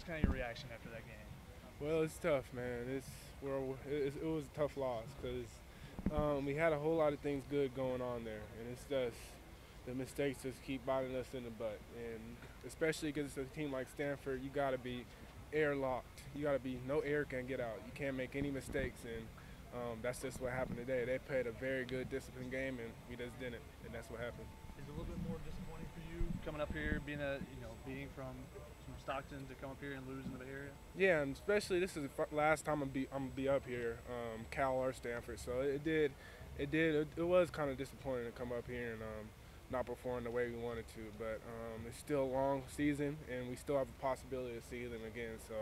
what's kind of your reaction after that game? Well, it's tough, man. It's well, it, it was a tough loss because um, we had a whole lot of things good going on there, and it's just the mistakes just keep biting us in the butt. And especially against a team like Stanford, you got to be airlocked. You got to be no air can get out. You can't make any mistakes, and um, that's just what happened today. They played a very good disciplined game, and we just didn't, and that's what happened. Is it a little bit more disappointing for you coming up here, being a you know being from from Stockton to come up here and lose in the Bay Area? Yeah, and especially this is the last time I'm be I'm gonna be up here, um, Cal or Stanford. So it did, it did, it, it was kind of disappointing to come up here and um, not perform the way we wanted to. But um, it's still a long season, and we still have a possibility to see them again. So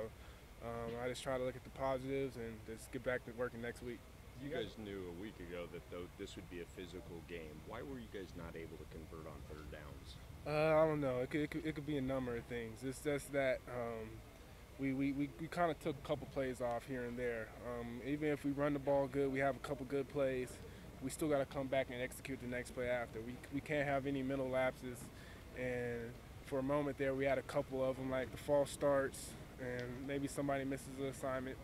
um, I just try to look at the positives and just get back to working next week. You guys knew a week ago that though this would be a physical game. Why were you guys not able to convert on third downs? Uh, I don't know. It could, it could, it could be a number of things. It's just that um, we, we, we, we kind of took a couple plays off here and there. Um, even if we run the ball good, we have a couple good plays. We still got to come back and execute the next play after. We, we can't have any mental lapses. And for a moment there, we had a couple of them, like the false starts, and maybe somebody misses an assignment.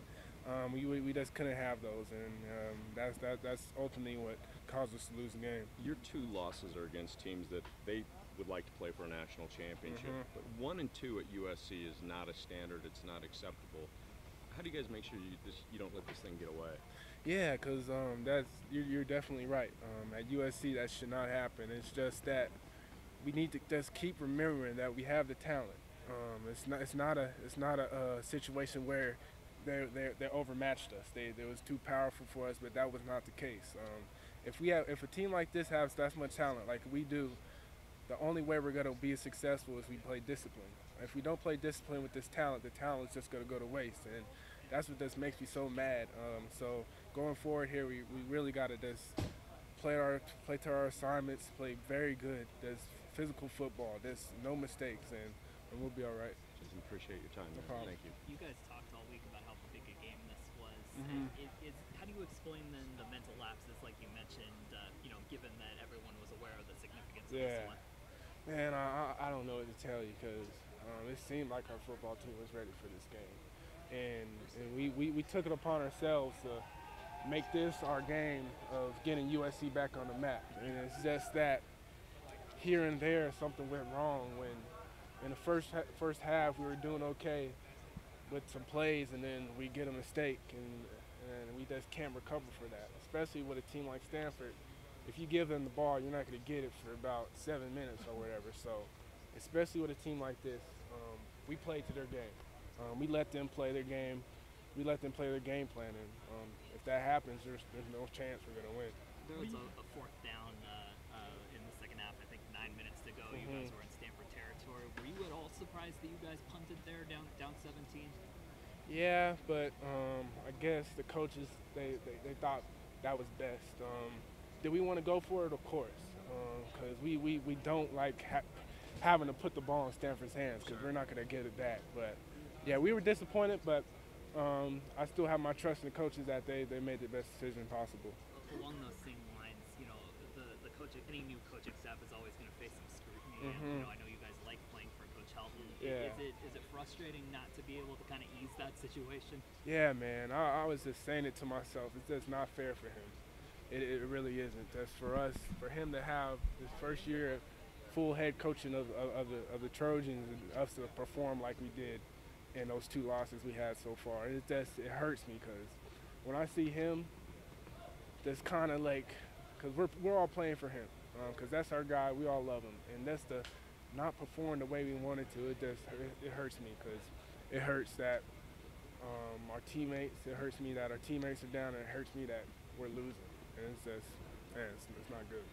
Um, we, we just couldn't have those, and um, that's that, that's ultimately what caused us to lose the game. Your two losses are against teams that they would like to play for a national championship, Mhm. but one and two at USC is not a standard. It's not acceptable. How do you guys make sure you just you don't let this thing get away? Yeah, because um, that's you're, you're definitely right. Um, at USC, that should not happen. It's just that we need to just keep remembering that we have the talent. Um, it's not it's not a it's not a, uh situation where they they they overmatched us. They they was too powerful for us, but that was not the case. Um, if we have if a team like this has that much talent, like we do, the only way we're going to be successful is we play discipline. If we don't play discipline with this talent, the talent is just going to go to waste, and that's what just makes me so mad. Um, so going forward here, we, we really got to just play our play to our assignments, play very good. There's physical football. There's no mistakes, and, and we'll be all right. Just appreciate your time. No problem. Thank you. You guys talked all week about how big a game this was. Mhm. Is, is, how do you explain then the mental lapses, like you mentioned? Uh, you know, given that everyone was aware of the significance of this one. Man, I, I I don't know what to tell you because um, it seemed like our football team was ready for this game, and and we, we, we took it upon ourselves to make this our game of getting USC back on the map. And it's just that here and there something went wrong when in the first first half we were doing okay with some plays, and then we get a mistake, and and we just can't recover for that, especially with a team like Stanford if you give them the ball, you're not going to get it for about seven minutes or whatever. So, especially with a team like this, um, we play to their game. Um, we let them play their game. We let them play their game plan, and um, if that happens, there's there's no chance we're going to win. There was a, a fourth down uh, uh, in the second half. I think nine minutes to go. You guys Mhm. were in Stanford territory. Were you at all surprised that you guys punted there, down down 17? Yeah, but um, I guess the coaches they, they, they thought that was best. Um, did we want to go for it? Of course, because we, we, we don't like ha- having to put the ball in Stanford's hands because we're not going to get it back. But yeah, we were disappointed, but um, I still have my trust in the coaches that they, they made the best decision possible. Along those same lines, you know, the the coach, any new coaching staff is always going to face some scrutiny. And, you Mhm. know, I know you guys like playing for Coach Helton. I- Yeah. Is it is it frustrating not to be able to kind of ease that situation? Yeah, man. I, I was just saying it to myself. It's just not fair for him. It, it really isn't. That's for us, for him to have his first year full head coaching of, of, of the of the Trojans and us to perform like we did in those two losses we had so far. It just it hurts me because when I see him, that's kind of like because we're we're all playing for him um, because that's our guy. We all love him, and that's the not perform the way we wanted to. It just it, it hurts me because it hurts that um, our teammates. It hurts me that our teammates are down, and it hurts me that we're losing. And it's just, man, it's, it's not good.